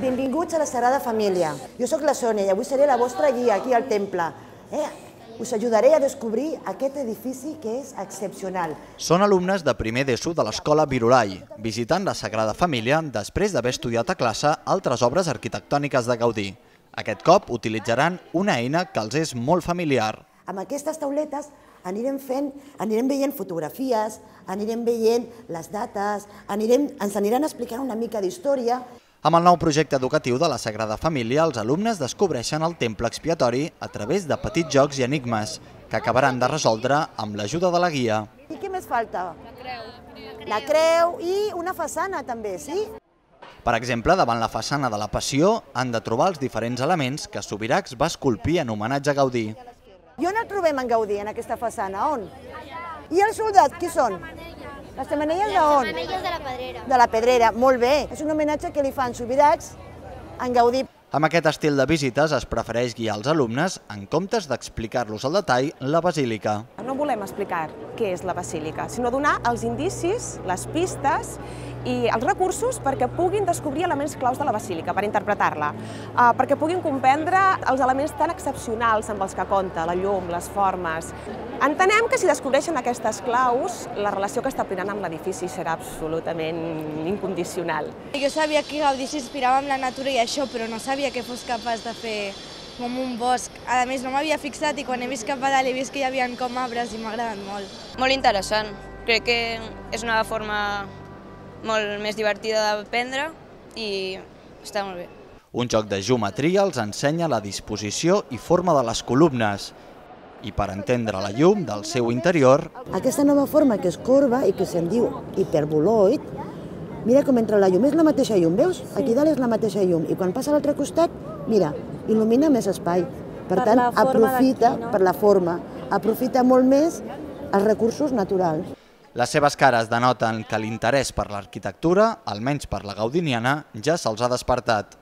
Benvinguts a la Sagrada Família. Jo sóc la Sònia i avui seré la vostra guia aquí al temple. Eh? Us ajudaré a descobrir aquest edifici que és excepcional. Són alumnes de primer d'ESO de l'Escola Virolai, visitant la Sagrada Família després d'haver estudiat a classe altres obres arquitectòniques de Gaudí. Aquest cop utilitzaran una eina que els és molt familiar. Amb aquestes tauletes anirem fent, anirem veient fotografies, anirem veient les dates, anirem, ens aniran explicant una mica d'història amb el nou projecte educatiu de la Sagrada Família, els alumnes descobreixen el temple expiatori a través de petits jocs i enigmes que acabaran de resoldre amb l'ajuda de la guia. I què més falta? La creu. La creu i una façana també, sí? Per exemple, davant la façana de la Passió han de trobar els diferents elements que Subiracs va esculpir en homenatge a Gaudí. I on el trobem en Gaudí, en aquesta façana? On? I els soldats, qui són? Les xemeneies d'on? Les xemeneies de la Pedrera. De la Pedrera, molt bé. És un homenatge que li fan Subirats en Gaudí. Amb aquest estil de visites es prefereix guiar els alumnes en comptes d'explicar-los al detall la basílica. No volem explicar què és la basílica, sinó donar els indicis, les pistes i els recursos perquè puguin descobrir elements claus de la basílica, per interpretar-la, uh, perquè puguin comprendre els elements tan excepcionals amb els que compta, la llum, les formes. Entenem que si descobreixen aquestes claus, la relació que establiran amb l'edifici serà absolutament incondicional. Jo sabia que Gaudí s'inspirava en la natura i això, però no sabia que fos capaç de fer com un bosc. A més, no m'havia fixat i quan he vist cap a dalt he vist que hi havia com arbres i m'ha agradat molt. Molt interessant. Crec que és una forma molt més divertida d'aprendre i està molt bé. Un joc de geometria els ensenya la disposició i forma de les columnes i per entendre la llum del seu interior... Aquesta nova forma que es corba i que se'n diu hiperboloid, mira com entra la llum, és la mateixa llum, veus? Aquí dalt és la mateixa llum i quan passa a l'altre costat, mira, il·lumina més espai. Per, per tant, aprofita, no? per la forma, aprofita molt més els recursos naturals. Les seves cares denoten que l'interès per l'arquitectura, almenys per la gaudiniana, ja se'ls ha despertat.